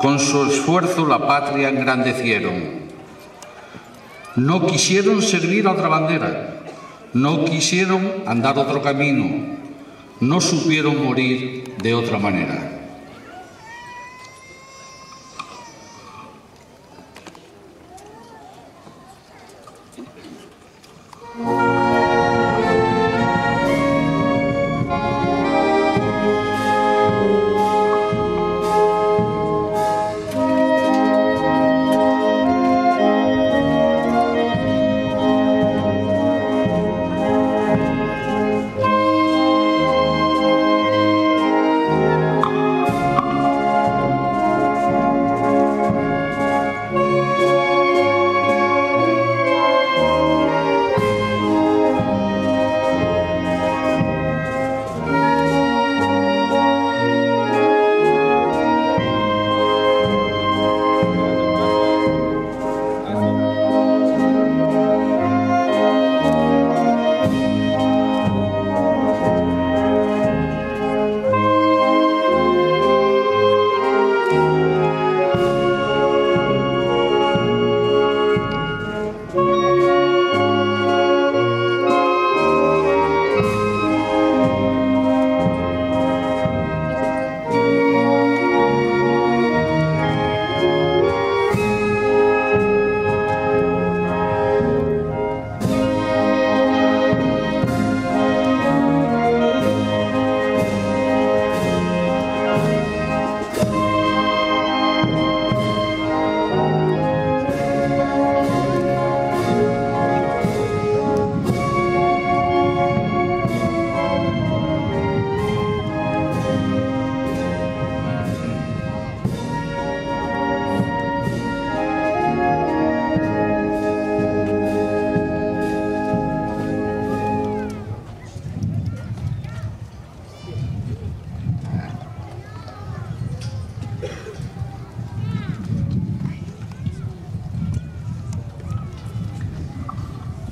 con su esfuerzo la patria engrandecieron. No quisieron servir a otra bandera, no quisieron andar otro camino, no supieron morir de otra manera.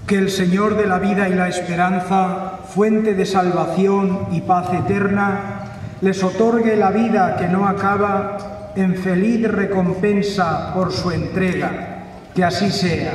Que el Señor de la vida y la esperanza, fuente de salvación y paz eterna, les otorgue la vida que no acaba en feliz recompensa por su entrega. Que así sea.